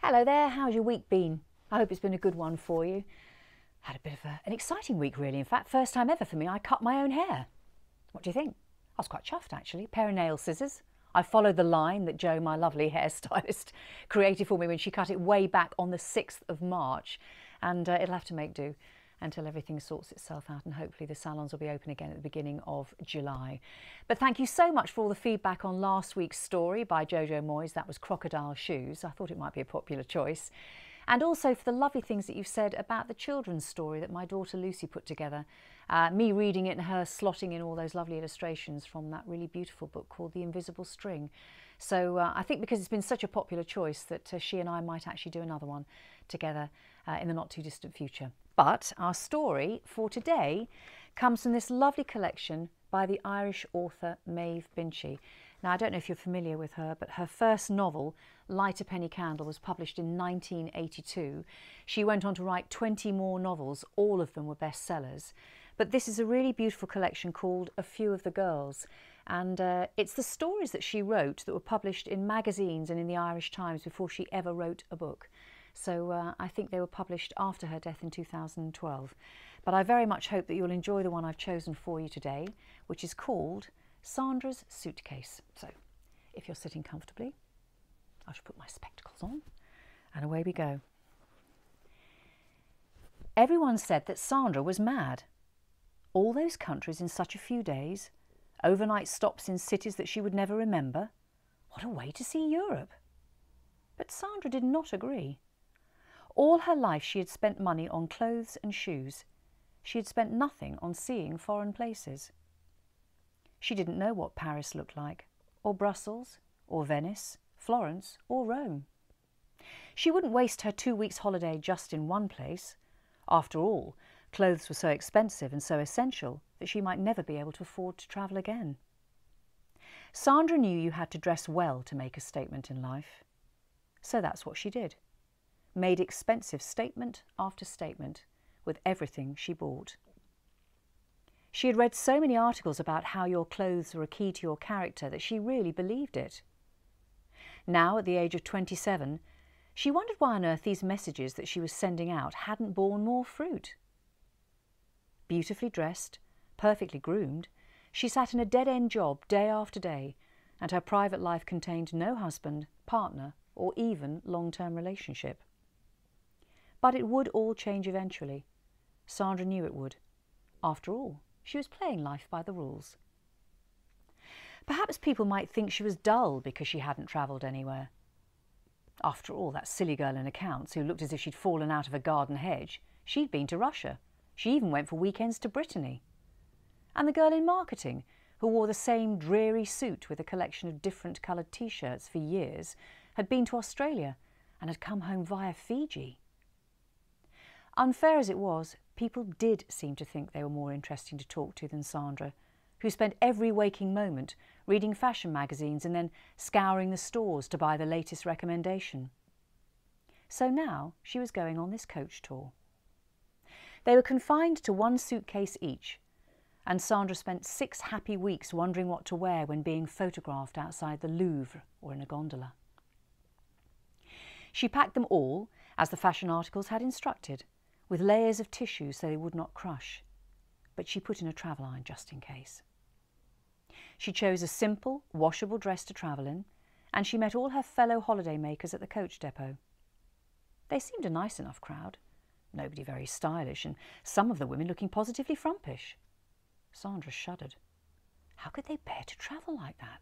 Hello there, how's your week been? I hope it's been a good one for you. Had a bit of a, an exciting week, really. In fact, first time ever for me, I cut my own hair. What do you think? I was quite chuffed, actually. Pair of nail scissors. I followed the line that Jo, my lovely hairstylist, created for me when she cut it way back on the 6th of March, and uh, it'll have to make do until everything sorts itself out and hopefully the salons will be open again at the beginning of July. But thank you so much for all the feedback on last week's story by Jojo Moyes. That was Crocodile Shoes. I thought it might be a popular choice. And also for the lovely things that you've said about the children's story that my daughter Lucy put together. Uh, me reading it and her slotting in all those lovely illustrations from that really beautiful book called The Invisible String. So uh, I think because it's been such a popular choice that uh, she and I might actually do another one together uh, in the not too distant future. But our story for today comes from this lovely collection by the Irish author Maeve Binchy. Now, I don't know if you're familiar with her, but her first novel, Light a Penny Candle, was published in 1982. She went on to write 20 more novels, all of them were bestsellers. But this is a really beautiful collection called A Few of the Girls. And uh, it's the stories that she wrote that were published in magazines and in the Irish Times before she ever wrote a book. So uh, I think they were published after her death in 2012. But I very much hope that you'll enjoy the one I've chosen for you today, which is called Sandra's Suitcase. So if you're sitting comfortably, I shall put my spectacles on and away we go. Everyone said that Sandra was mad. All those countries in such a few days, overnight stops in cities that she would never remember. What a way to see Europe! But Sandra did not agree. All her life she had spent money on clothes and shoes. She had spent nothing on seeing foreign places. She didn't know what Paris looked like, or Brussels, or Venice, Florence, or Rome. She wouldn't waste her two weeks' holiday just in one place. After all, clothes were so expensive and so essential that she might never be able to afford to travel again. Sandra knew you had to dress well to make a statement in life. So that's what she did made expensive statement after statement with everything she bought. She had read so many articles about how your clothes were a key to your character that she really believed it. Now, at the age of 27, she wondered why on earth these messages that she was sending out hadn't borne more fruit. Beautifully dressed, perfectly groomed, she sat in a dead end job day after day, and her private life contained no husband, partner, or even long term relationship. But it would all change eventually. Sandra knew it would. After all, she was playing life by the rules. Perhaps people might think she was dull because she hadn't travelled anywhere. After all, that silly girl in accounts who looked as if she'd fallen out of a garden hedge, she'd been to Russia. She even went for weekends to Brittany. And the girl in marketing, who wore the same dreary suit with a collection of different coloured t shirts for years, had been to Australia and had come home via Fiji. Unfair as it was, people did seem to think they were more interesting to talk to than Sandra, who spent every waking moment reading fashion magazines and then scouring the stores to buy the latest recommendation. So now she was going on this coach tour. They were confined to one suitcase each, and Sandra spent six happy weeks wondering what to wear when being photographed outside the Louvre or in a gondola. She packed them all as the fashion articles had instructed with layers of tissue so they would not crush, but she put in a travel iron just in case. She chose a simple, washable dress to travel in, and she met all her fellow holiday makers at the coach depot. They seemed a nice enough crowd, nobody very stylish, and some of the women looking positively frumpish. Sandra shuddered. How could they bear to travel like that?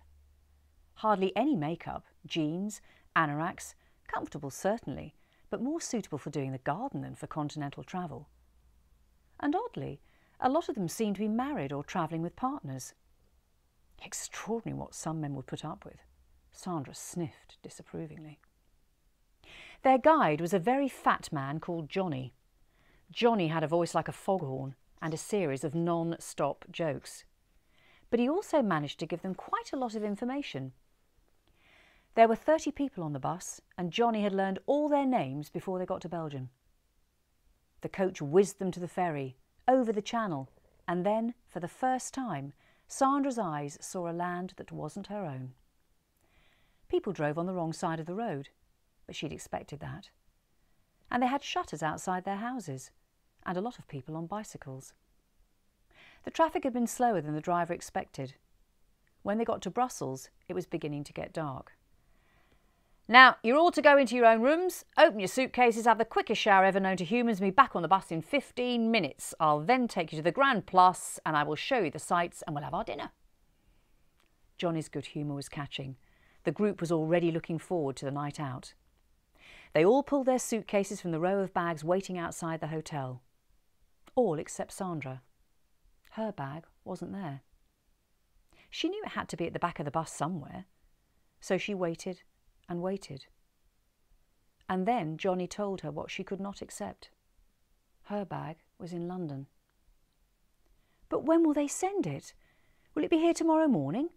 Hardly any makeup, jeans, anoraks, comfortable certainly, but more suitable for doing the garden than for continental travel. And oddly, a lot of them seemed to be married or travelling with partners. Extraordinary what some men would put up with. Sandra sniffed disapprovingly. Their guide was a very fat man called Johnny. Johnny had a voice like a foghorn and a series of non stop jokes. But he also managed to give them quite a lot of information there were 30 people on the bus, and Johnny had learned all their names before they got to Belgium. The coach whizzed them to the ferry, over the channel, and then, for the first time, Sandra's eyes saw a land that wasn't her own. People drove on the wrong side of the road. but she'd expected that. And they had shutters outside their houses, and a lot of people on bicycles. The traffic had been slower than the driver expected. When they got to Brussels, it was beginning to get dark. Now, you're all to go into your own rooms, open your suitcases, have the quickest shower ever known to humans, and be back on the bus in 15 minutes. I'll then take you to the Grand Place and I will show you the sights and we'll have our dinner. Johnny's good humour was catching. The group was already looking forward to the night out. They all pulled their suitcases from the row of bags waiting outside the hotel. All except Sandra. Her bag wasn't there. She knew it had to be at the back of the bus somewhere. So she waited and waited. And then Johnny told her what she could not accept. Her bag was in London. But when will they send it? Will it be here tomorrow morning?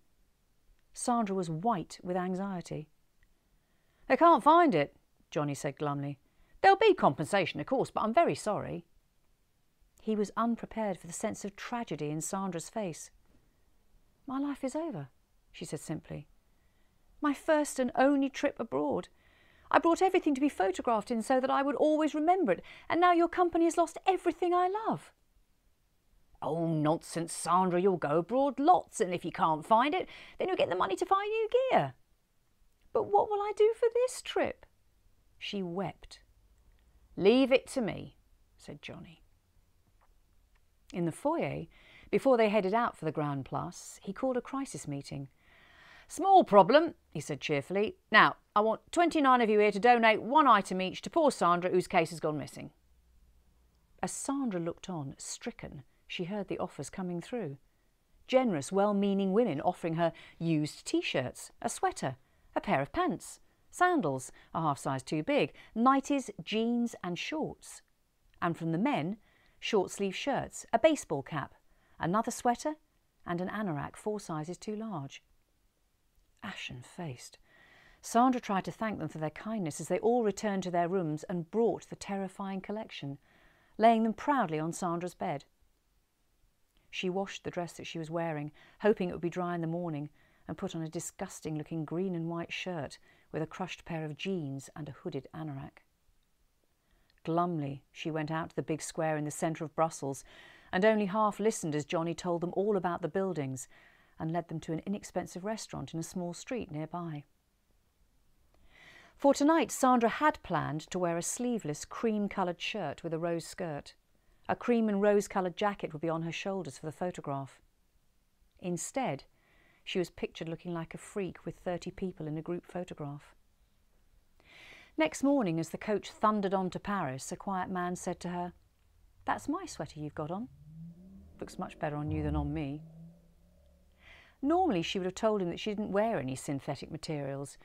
Sandra was white with anxiety. They can't find it, Johnny said glumly. There'll be compensation, of course, but I'm very sorry. He was unprepared for the sense of tragedy in Sandra's face. My life is over, she said simply. My first and only trip abroad. I brought everything to be photographed in so that I would always remember it, and now your company has lost everything I love. Oh, nonsense, Sandra, you'll go abroad lots, and if you can't find it, then you'll get the money to buy new gear. But what will I do for this trip? She wept. Leave it to me, said Johnny. In the foyer, before they headed out for the Grand Place, he called a crisis meeting. Small problem, he said cheerfully. Now, I want 29 of you here to donate one item each to poor Sandra, whose case has gone missing. As Sandra looked on, stricken, she heard the offers coming through. Generous, well meaning women offering her used t shirts, a sweater, a pair of pants, sandals, a half size too big, nighties, jeans, and shorts. And from the men, short sleeve shirts, a baseball cap, another sweater, and an anorak four sizes too large. Ashen faced, Sandra tried to thank them for their kindness as they all returned to their rooms and brought the terrifying collection, laying them proudly on Sandra's bed. She washed the dress that she was wearing, hoping it would be dry in the morning, and put on a disgusting looking green and white shirt with a crushed pair of jeans and a hooded anorak. Glumly, she went out to the big square in the centre of Brussels and only half listened as Johnny told them all about the buildings and led them to an inexpensive restaurant in a small street nearby. For tonight, Sandra had planned to wear a sleeveless cream coloured shirt with a rose skirt. A cream and rose coloured jacket would be on her shoulders for the photograph. Instead, she was pictured looking like a freak with 30 people in a group photograph. Next morning, as the coach thundered on to Paris, a quiet man said to her, That's my sweater you've got on. Looks much better on you than on me. Normally, she would have told him that she didn't wear any synthetic materials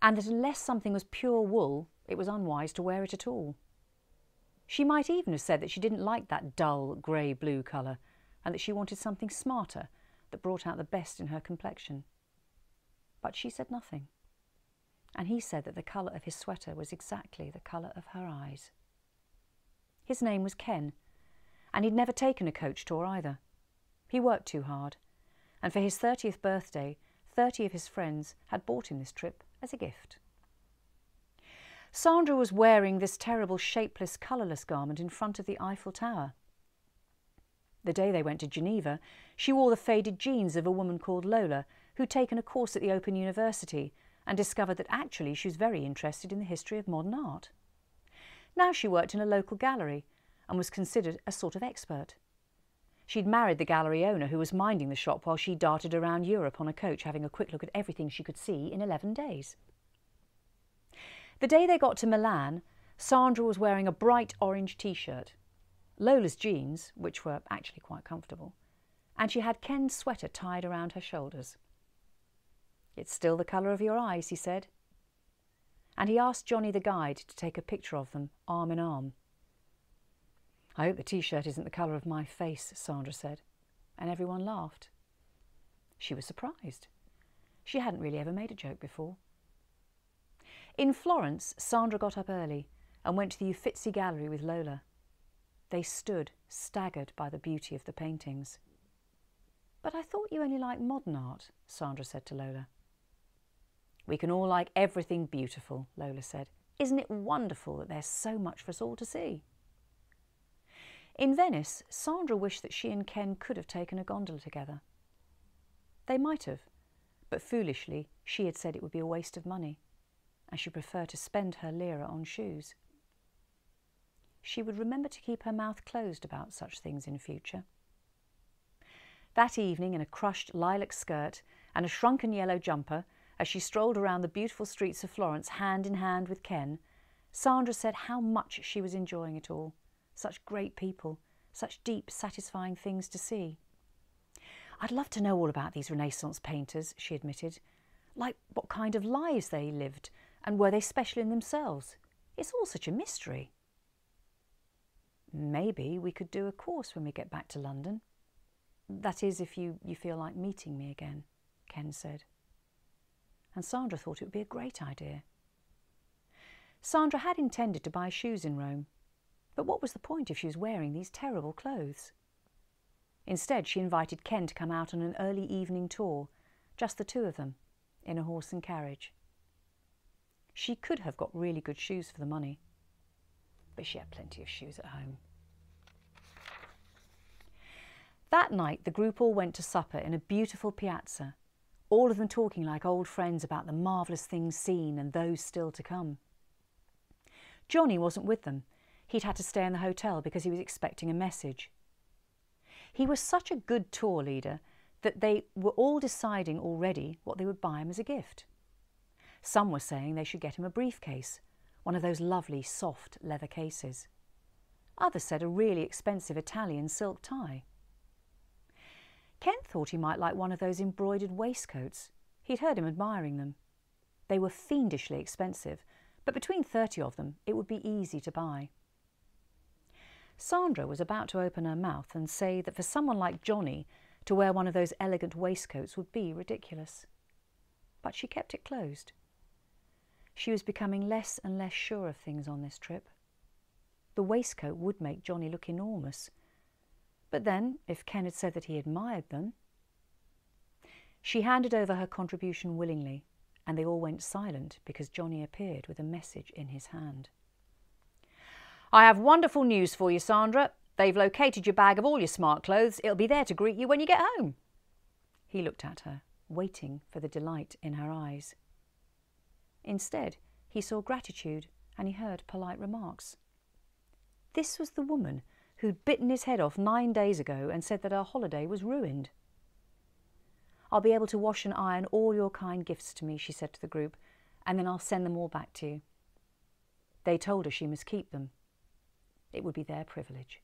and that unless something was pure wool, it was unwise to wear it at all. She might even have said that she didn't like that dull grey blue colour and that she wanted something smarter that brought out the best in her complexion. But she said nothing. And he said that the colour of his sweater was exactly the colour of her eyes. His name was Ken, and he'd never taken a coach tour either. He worked too hard, and for his 30th birthday, 30 of his friends had bought him this trip as a gift. Sandra was wearing this terrible, shapeless, colourless garment in front of the Eiffel Tower. The day they went to Geneva, she wore the faded jeans of a woman called Lola, who'd taken a course at the Open University and discovered that actually she was very interested in the history of modern art. Now she worked in a local gallery and was considered a sort of expert. She'd married the gallery owner who was minding the shop while she darted around Europe on a coach having a quick look at everything she could see in 11 days. The day they got to Milan, Sandra was wearing a bright orange t-shirt, Lola's jeans, which were actually quite comfortable, and she had Ken's sweater tied around her shoulders. It's still the colour of your eyes, he said. And he asked Johnny the guide to take a picture of them, arm in arm. I hope the t-shirt isn't the colour of my face, Sandra said, and everyone laughed. She was surprised. She hadn't really ever made a joke before. In Florence, Sandra got up early and went to the Uffizi Gallery with Lola. They stood, staggered by the beauty of the paintings. But I thought you only liked modern art, Sandra said to Lola. We can all like everything beautiful, Lola said. Isn't it wonderful that there's so much for us all to see? In Venice, Sandra wished that she and Ken could have taken a gondola together. They might have, but foolishly she had said it would be a waste of money, and she preferred to spend her lira on shoes. She would remember to keep her mouth closed about such things in future. That evening, in a crushed lilac skirt and a shrunken yellow jumper, as she strolled around the beautiful streets of Florence hand in hand with Ken, Sandra said how much she was enjoying it all. Such great people, such deep, satisfying things to see. I'd love to know all about these Renaissance painters, she admitted. Like what kind of lives they lived and were they special in themselves? It's all such a mystery. Maybe we could do a course when we get back to London. That is, if you, you feel like meeting me again, Ken said. And Sandra thought it would be a great idea. Sandra had intended to buy shoes in Rome, but what was the point if she was wearing these terrible clothes? Instead, she invited Ken to come out on an early evening tour, just the two of them, in a horse and carriage. She could have got really good shoes for the money, but she had plenty of shoes at home. That night, the group all went to supper in a beautiful piazza, all of them talking like old friends about the marvellous things seen and those still to come. Johnny wasn't with them. He'd had to stay in the hotel because he was expecting a message. He was such a good tour leader that they were all deciding already what they would buy him as a gift. Some were saying they should get him a briefcase, one of those lovely soft leather cases. Others said a really expensive Italian silk tie. Ken thought he might like one of those embroidered waistcoats. He'd heard him admiring them. They were fiendishly expensive, but between 30 of them it would be easy to buy. Sandra was about to open her mouth and say that for someone like Johnny to wear one of those elegant waistcoats would be ridiculous. But she kept it closed. She was becoming less and less sure of things on this trip. The waistcoat would make Johnny look enormous, but then, if Ken had said that he admired them... She handed over her contribution willingly, and they all went silent because Johnny appeared with a message in his hand. I have wonderful news for you, Sandra. They've located your bag of all your smart clothes. It'll be there to greet you when you get home. He looked at her, waiting for the delight in her eyes. Instead, he saw gratitude and he heard polite remarks. This was the woman who'd bitten his head off nine days ago and said that our holiday was ruined. I'll be able to wash and iron all your kind gifts to me, she said to the group, and then I'll send them all back to you. They told her she must keep them. It would be their privilege.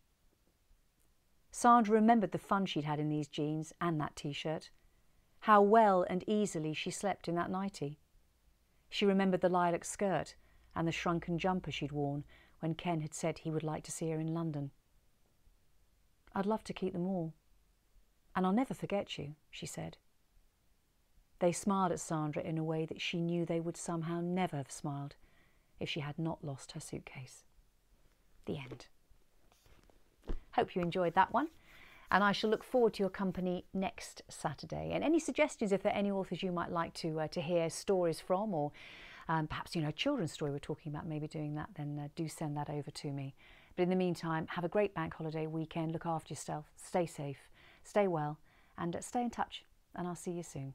Sandra remembered the fun she'd had in these jeans and that t-shirt, how well and easily she slept in that nightie. She remembered the lilac skirt and the shrunken jumper she'd worn when Ken had said he would like to see her in London. I'd love to keep them all. And I'll never forget you, she said. They smiled at Sandra in a way that she knew they would somehow never have smiled if she had not lost her suitcase. The end. Hope you enjoyed that one. And I shall look forward to your company next Saturday. And any suggestions, if there are any authors you might like to, uh, to hear stories from, or um, perhaps, you know, children's story we're talking about, maybe doing that, then uh, do send that over to me. But in the meantime, have a great bank holiday weekend. Look after yourself. Stay safe, stay well, and stay in touch. And I'll see you soon.